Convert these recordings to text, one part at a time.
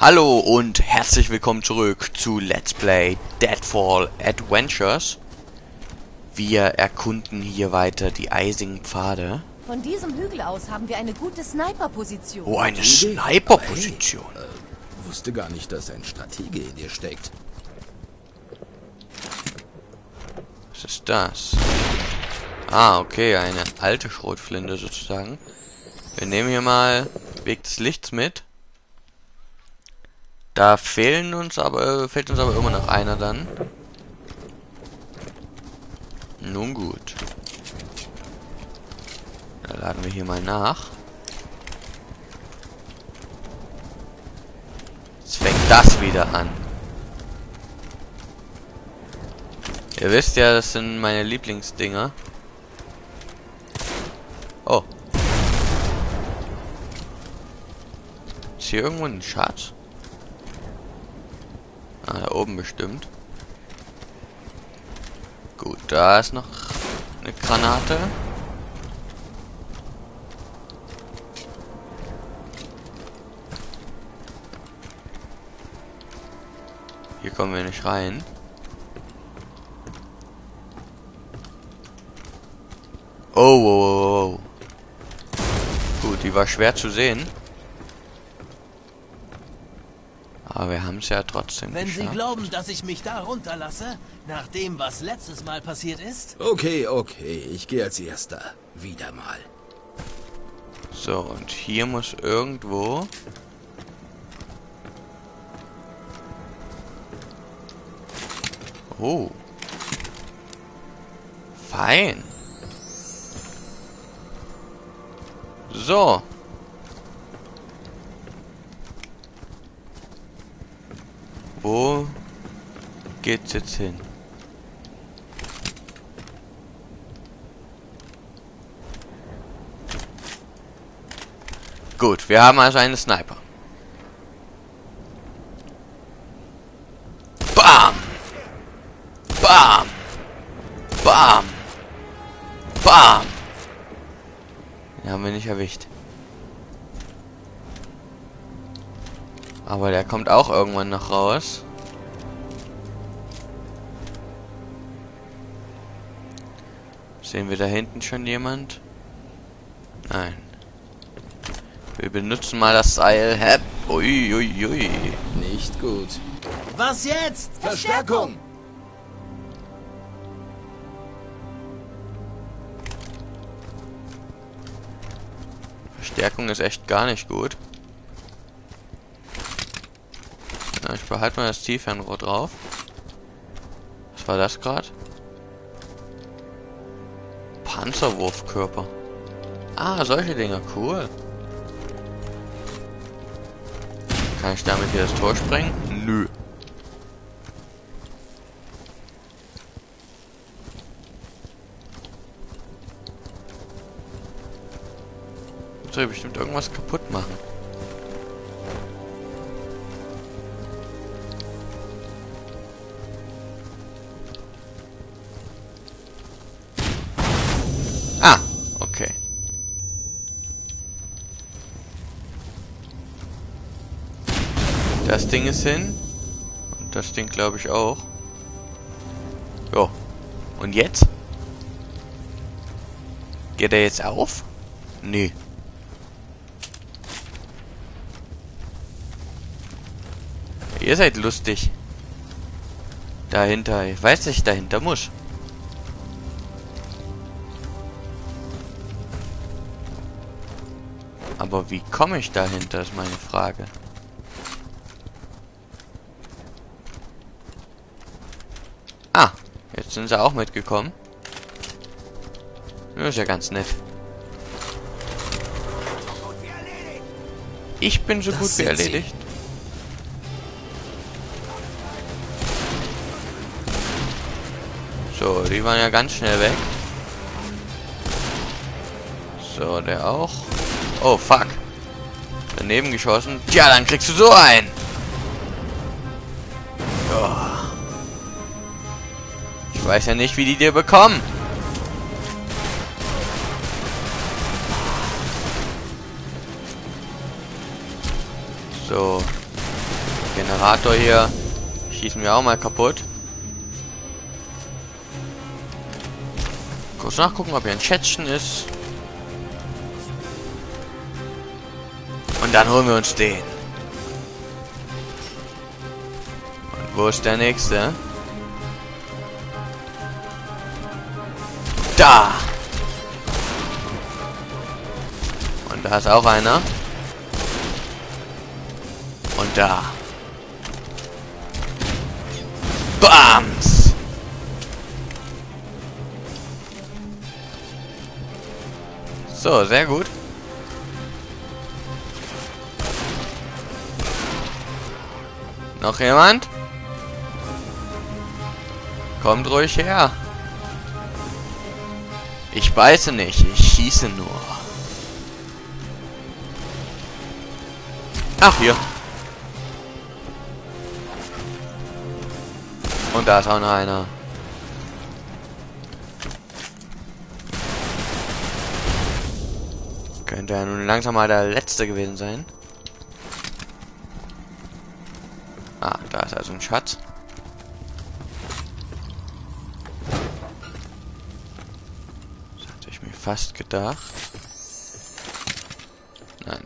Hallo und herzlich willkommen zurück zu Let's Play Deadfall Adventures. Wir erkunden hier weiter die eisigen Pfade. Von diesem Hügel aus haben wir eine gute Sniper-Position. Oh, eine. Sniper-Position. Hey, äh, wusste gar nicht, dass ein Stratege in dir steckt. Was ist das? Ah, okay, eine alte Schrotflinte sozusagen. Wir nehmen hier mal Weg des Lichts mit. Da fehlen uns aber, fehlt uns aber immer noch einer dann. Nun gut. Dann laden wir hier mal nach. Jetzt fängt das wieder an. Ihr wisst ja, das sind meine Lieblingsdinger. Oh. Ist hier irgendwo ein Schatz? Ah, da oben bestimmt. Gut, da ist noch eine Granate. Hier kommen wir nicht rein. Oh, oh, oh, oh. Gut, die war schwer zu sehen. Aber wir haben es ja trotzdem Wenn Sie geschafft. glauben, dass ich mich da runterlasse, nach dem, was letztes Mal passiert ist, Okay, okay, ich gehe als Erster. Wieder mal. So, und hier muss irgendwo... Oh. Fein. So. Wo geht's jetzt hin? Gut, wir haben also einen Sniper. Bam! Bam! Bam! Bam! Den haben wir nicht erwischt. Aber der kommt auch irgendwann noch raus. Sehen wir da hinten schon jemand? Nein. Wir benutzen mal das Seil. Hep. Ui, ui, ui. Nicht gut. was jetzt? Verstärkung! Verstärkung ist echt gar nicht gut. Ich behalte mal das Zielfernrohr drauf. Was war das gerade? Panzerwurfkörper. Ah, solche Dinger, cool. Kann ich damit hier das Tor sprengen? Nö. Muss hier bestimmt irgendwas kaputt machen. Ding ist hin. Und das Ding glaube ich auch. Jo. Und jetzt? Geht er jetzt auf? Nee. Ihr seid lustig. Dahinter. Ich weiß, dass ich dahinter muss. Aber wie komme ich dahinter, ist meine Frage. Ah, jetzt sind sie auch mitgekommen. Das ist ja ganz nett. Ich bin so Das gut wie sind sie. erledigt. So, die waren ja ganz schnell weg. So, der auch. Oh, fuck. Daneben geschossen. Tja, dann kriegst du so ein. Weiß ja nicht, wie die dir bekommen. So. Generator hier schießen wir auch mal kaputt. Kurz nachgucken, ob hier ein Schätzchen ist. Und dann holen wir uns den. Und wo ist der nächste? Da! Und da ist auch einer. Und da. Bams! So, sehr gut. Noch jemand? Kommt ruhig her. Ich beiße nicht, ich schieße nur. Ach, hier. Und da ist auch noch einer. Könnte ja nun langsam mal der letzte gewesen sein. Ah, da ist also ein Schatz. Fast gedacht. Nein.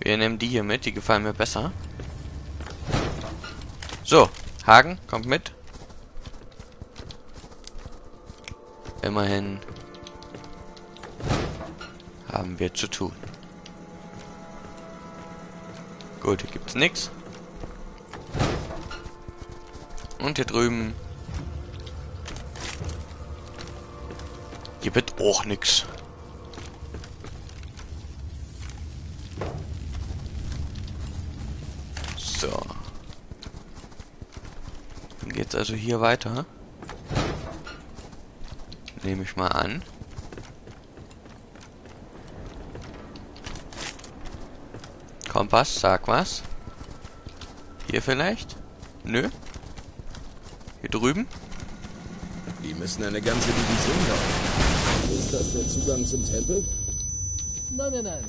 Wir nehmen die hier mit, die gefallen mir besser. So, Hagen, kommt mit. Immerhin haben wir zu tun. Gut, hier gibt's nichts. Und hier drüben gibt auch nichts. So. Dann geht's also hier weiter. Nehme ich mal an. Kompass, sag was. Hier vielleicht? Nö. Hier drüben? Die müssen eine ganze Division bauen. Ist das der Zugang zum Tempel? Nein, nein, nein.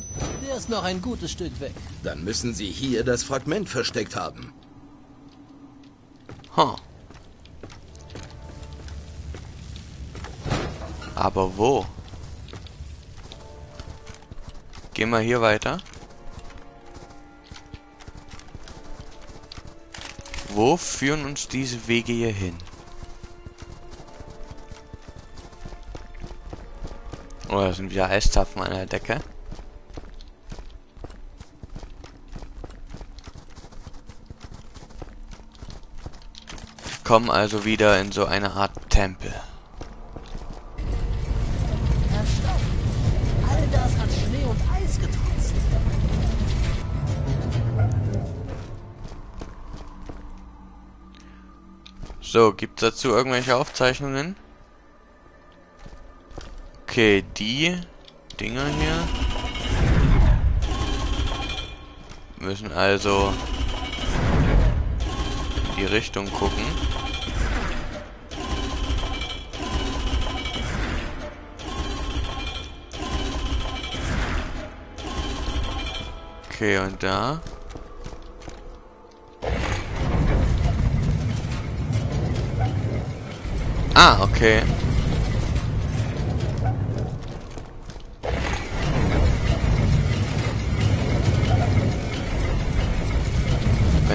Der ist noch ein gutes Stück weg. Dann müssen sie hier das Fragment versteckt haben. Huh. Aber wo? Gehen wir hier weiter. Wo führen uns diese Wege hier hin? Oh, da sind wieder Eiszapfen an der Decke. Kommen also wieder in so eine Art Tempel. Erstaunlich. All das hat Schnee und Eis getrotzt. So, gibt's dazu irgendwelche Aufzeichnungen? Okay, die Dinger hier müssen also die Richtung gucken. Okay, und da? Ah, okay.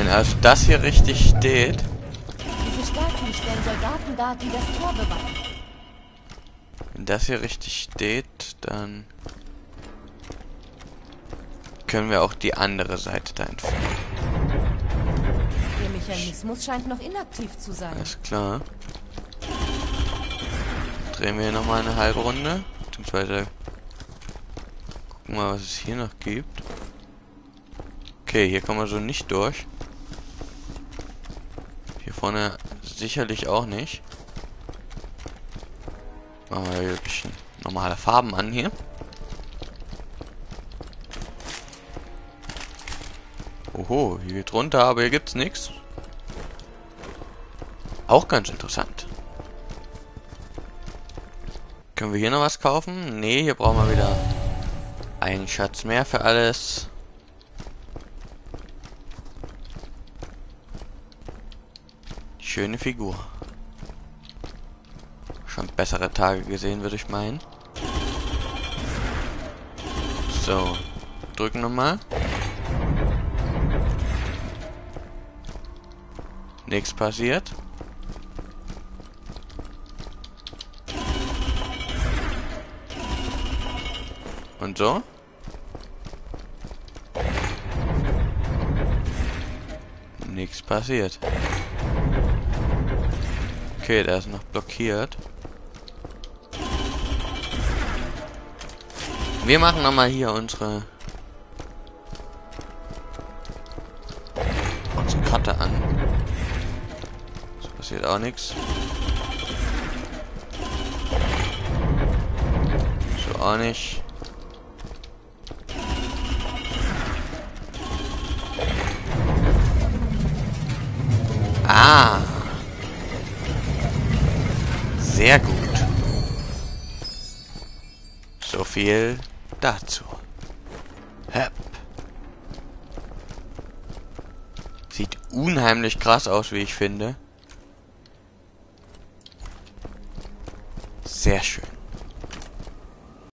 Wenn also das hier richtig steht, Diese Statuen stellen Soldaten dar, die das Tor bewachen. wenn das hier richtig steht, dann können wir auch die andere Seite da entfernen. Ihr Mechanismus scheint noch inaktiv zu sein. Alles klar. Drehen wir hier nochmal eine halbe Runde. Beziehungsweise gucken mal, was es hier noch gibt. Okay, hier kommen wir so nicht durch. Vorne sicherlich auch nicht. Machen wir hier ein bisschen normale Farben an hier. Oho, hier geht runter, aber hier gibt's nichts. Auch ganz interessant. Können wir hier noch was kaufen? Nee, hier brauchen wir wieder einen Schatz mehr für alles. Schöne Figur. Schon bessere Tage gesehen, würde ich meinen. So. Drücken nochmal. Nichts passiert. Und so. Nichts passiert. Okay, der ist noch blockiert. Wir machen nochmal hier unsere unsere Karte an. Es passiert auch nichts. So auch nicht. Ah. Sehr gut. So viel dazu. Hep. Sieht unheimlich krass aus, wie ich finde. Sehr schön.